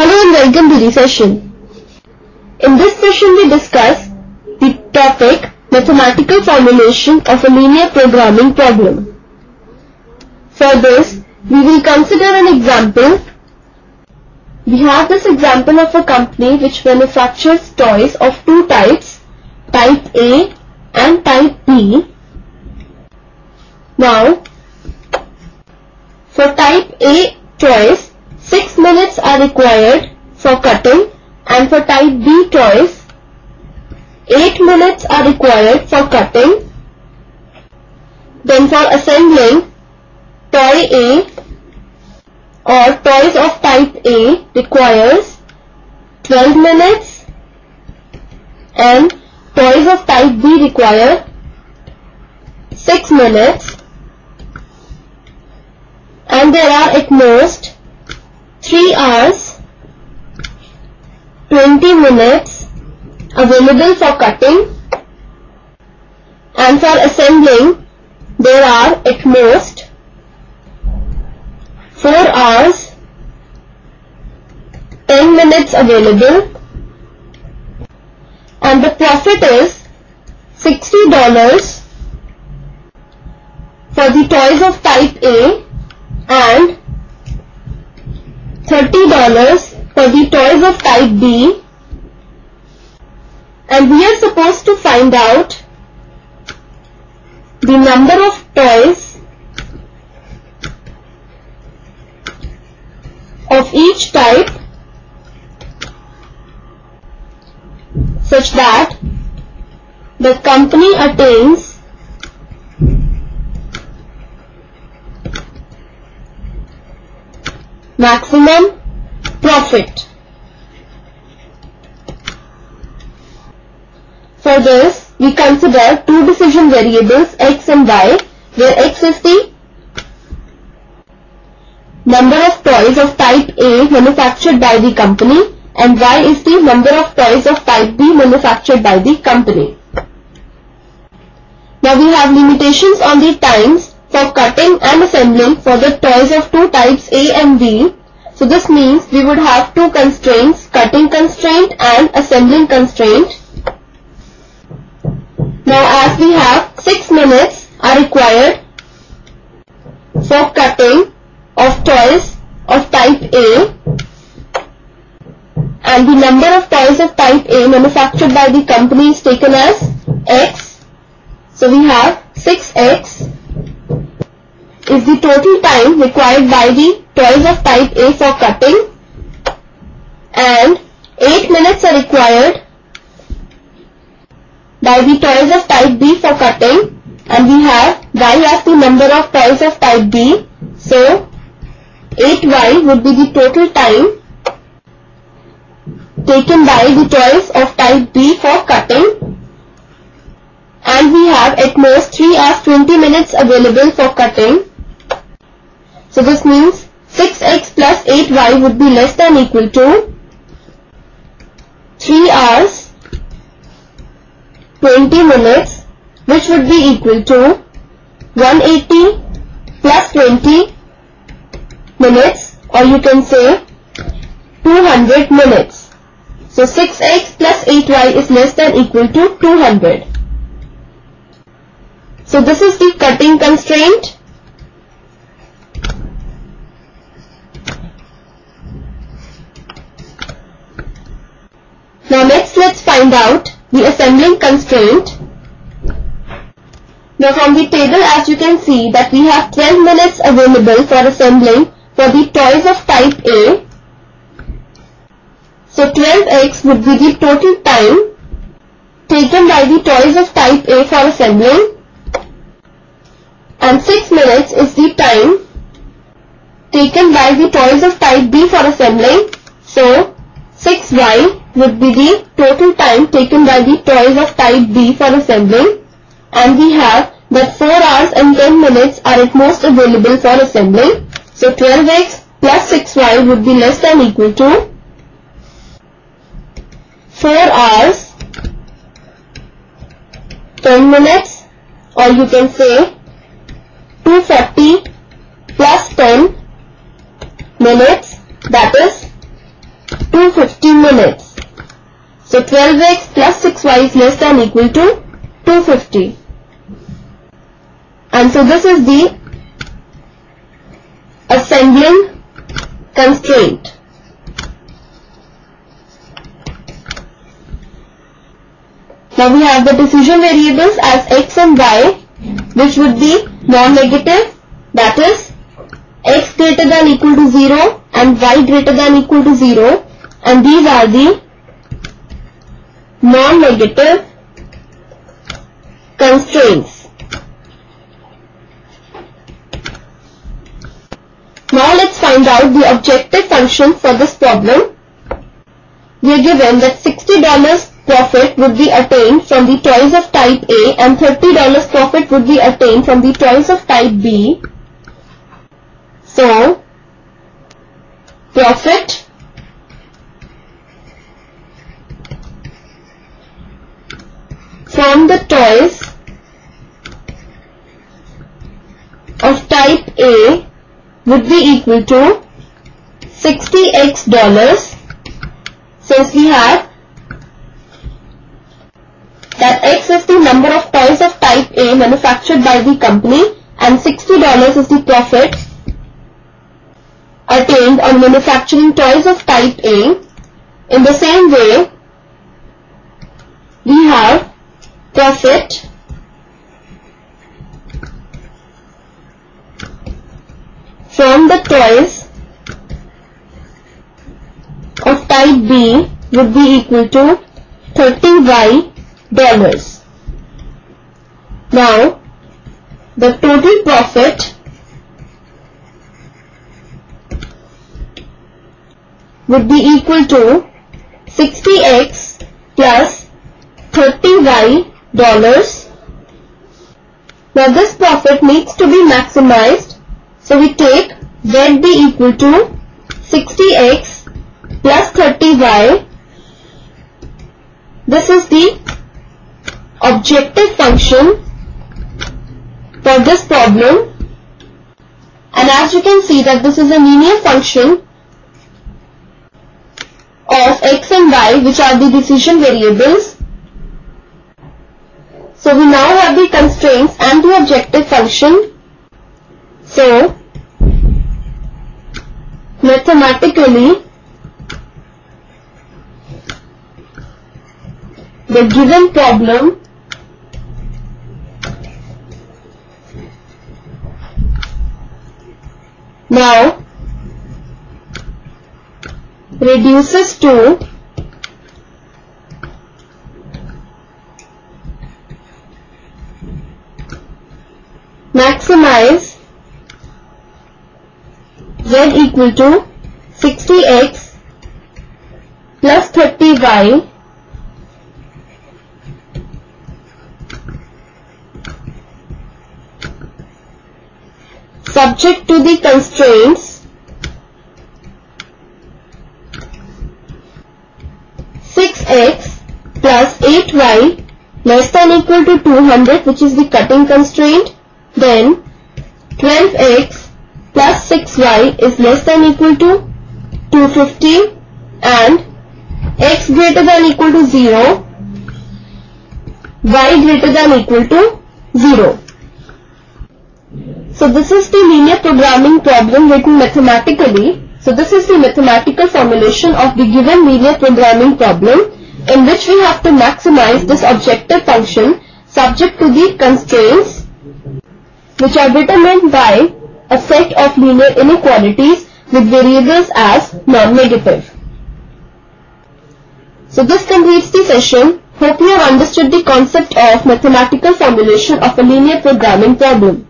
Hello and welcome to the session. In this session we discuss the topic mathematical formulation of a linear programming problem. For this we will consider an example. We have this example of a company which manufactures toys of two types, type A and type B. Now for type A toys, 6 minutes are required for cutting and for type B toys, 8 minutes are required for cutting. Then for assembling, toy A or toys of type A requires 12 minutes and toys of type B require 6 minutes and there are at most 3 hours 20 minutes available for cutting and for assembling there are at most 4 hours 10 minutes available. And the profit is $60 for the toys of type A and $30 for the toys of type B. And we are supposed to find out the number of toys of each type such that the company attains maximum profit. For this, we consider two decision variables x and y, where x is the number of toys of type A manufactured by the company and y is the number of toys of type B manufactured by the company. Now we have limitations on the times for cutting and assembling for the toys of two types A and B. So this means we would have two constraints, cutting constraint and assembling constraint. Now as we have 6 minutes are required for cutting of toys of type A and the number of toys of type A manufactured by the company is taken as X. So we have 6X is the total time required by the toys of type A for cutting. And 8 minutes are required by the toys of type B for cutting. And we have y as the number of toys of type B. So 8y would be the total time taken by the toys of type B for cutting. And we have at most 3 hours 20 minutes available for cutting so this means 6x plus 8y would be less than equal to 3 hours 20 minutes which would be equal to 180 plus 20 minutes or you can say 200 minutes. So 6x plus 8y is less than equal to 200. So this is the cutting constraint Now next let's find out the assembling constraint. Now from the table as you can see that we have 12 minutes available for assembling for the toys of type A. So 12x would be the total time taken by the toys of type A for assembling and 6 minutes is the time taken by the toys of type B for assembling. So 6y would be the total time taken by the toys of type B for assembling and we have that 4 hours and 10 minutes are at most available for assembling. So 12x plus 6y would be less than equal to 4 hours 10 minutes or you can say 240 plus 10 minutes that is 250 minutes. So 12x plus 6y is less than equal to 250. And so this is the assembling constraint. Now we have the decision variables as x and y which would be non-negative that is x greater than equal to 0 and y greater than equal to 0 and these are the non-negative constraints. Now let's find out the objective function for this problem. We are given that $60 profit would be attained from the toys of type A and $30 profit would be attained from the toys of type B. So, profit from the toys of type A would be equal to 60x dollars since we have that X is the number of toys of type A manufactured by the company and $60 is the profit attained on manufacturing toys of type A. In the same way, we have profit from the toys of type B would be equal to 30y dollars. Now, the total profit would be equal to 60x plus 30y dollars. Now this profit needs to be maximized. So we take Z be equal to 60x plus 30y. This is the objective function for this problem and as you can see that this is a linear function of x and y which are the decision variables. So we now have the constraints and the objective function. So mathematically the given problem now reduces to maximize z equal to 60x plus 30y subject to the constraints 6x plus 8y less than equal to 200 which is the cutting constraint then 12x plus 6y is less than equal to 250 and x greater than equal to 0 y greater than equal to 0. So this is the linear programming problem written mathematically. So this is the mathematical formulation of the given linear programming problem in which we have to maximize this objective function subject to the constraints which are determined by a set of linear inequalities with variables as non-negative. So this completes the session. Hope you have understood the concept of mathematical formulation of a linear programming problem.